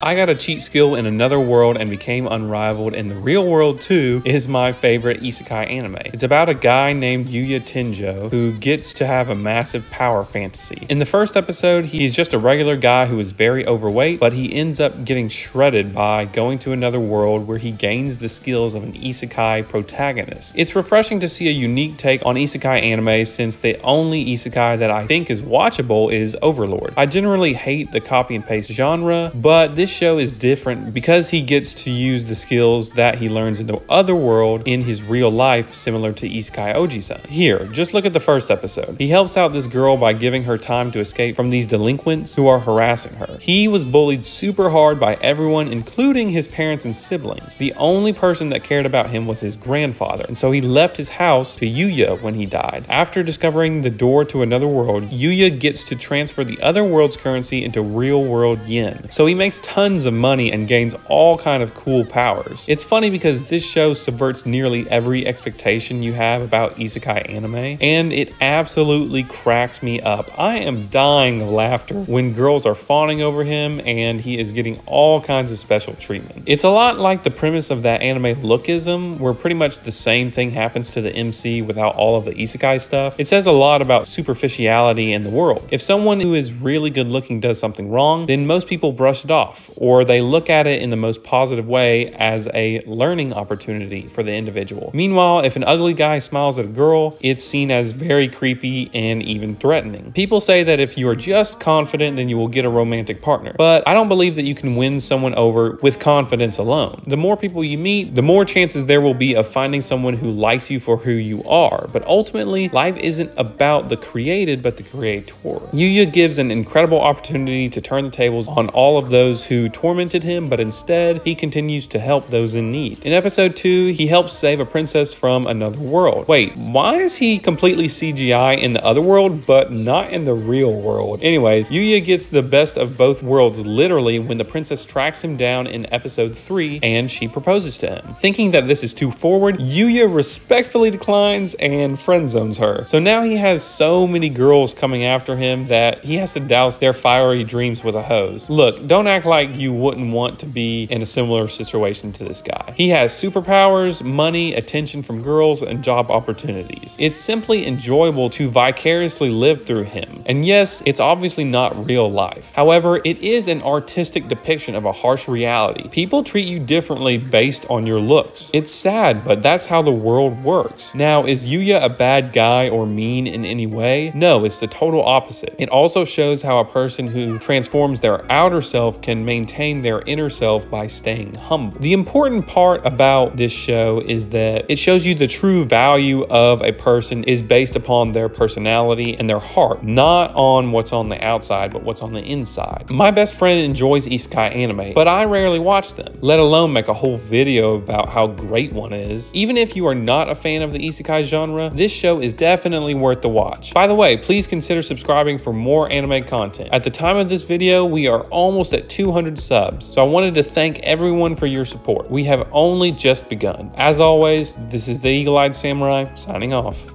I got a cheat skill in another world and became unrivaled in the real world too is my favorite isekai anime. It's about a guy named Yuya Tenjo who gets to have a massive power fantasy. In the first episode, he's just a regular guy who is very overweight, but he ends up getting shredded by going to another world where he gains the skills of an isekai protagonist. It's refreshing to see a unique take on isekai anime since the only isekai that I think is watchable is Overlord. I generally hate the copy and paste genre, but this this show is different because he gets to use the skills that he learns in the other world in his real life, similar to Isekai Oji-san. Here, just look at the first episode. He helps out this girl by giving her time to escape from these delinquents who are harassing her. He was bullied super hard by everyone, including his parents and siblings. The only person that cared about him was his grandfather, and so he left his house to Yuya when he died. After discovering the door to another world, Yuya gets to transfer the other world's currency into real world yen. So he makes tons of money and gains all kind of cool powers. It's funny because this show subverts nearly every expectation you have about isekai anime, and it absolutely cracks me up. I am dying of laughter when girls are fawning over him and he is getting all kinds of special treatment. It's a lot like the premise of that anime Lookism, where pretty much the same thing happens to the MC without all of the isekai stuff. It says a lot about superficiality in the world. If someone who is really good looking does something wrong, then most people brush it off or they look at it in the most positive way as a learning opportunity for the individual. Meanwhile, if an ugly guy smiles at a girl, it's seen as very creepy and even threatening. People say that if you are just confident, then you will get a romantic partner. But I don't believe that you can win someone over with confidence alone. The more people you meet, the more chances there will be of finding someone who likes you for who you are. But ultimately, life isn't about the created, but the creator. Yuya gives an incredible opportunity to turn the tables on all of those who tormented him, but instead he continues to help those in need. In episode 2, he helps save a princess from another world. Wait, why is he completely CGI in the other world, but not in the real world? Anyways, Yuya gets the best of both worlds literally when the princess tracks him down in episode 3 and she proposes to him. Thinking that this is too forward, Yuya respectfully declines and friend zones her. So now he has so many girls coming after him that he has to douse their fiery dreams with a hose. Look, don't act like like you wouldn't want to be in a similar situation to this guy. He has superpowers, money, attention from girls, and job opportunities. It's simply enjoyable to vicariously live through him. And yes, it's obviously not real life. However, it is an artistic depiction of a harsh reality. People treat you differently based on your looks. It's sad, but that's how the world works. Now, is Yuya a bad guy or mean in any way? No, it's the total opposite. It also shows how a person who transforms their outer self can maintain maintain their inner self by staying humble. The important part about this show is that it shows you the true value of a person is based upon their personality and their heart, not on what's on the outside, but what's on the inside. My best friend enjoys isekai anime, but I rarely watch them, let alone make a whole video about how great one is. Even if you are not a fan of the isekai genre, this show is definitely worth the watch. By the way, please consider subscribing for more anime content. At the time of this video, we are almost at 200 subs. So I wanted to thank everyone for your support. We have only just begun. As always, this is the Eagle Eyed Samurai signing off.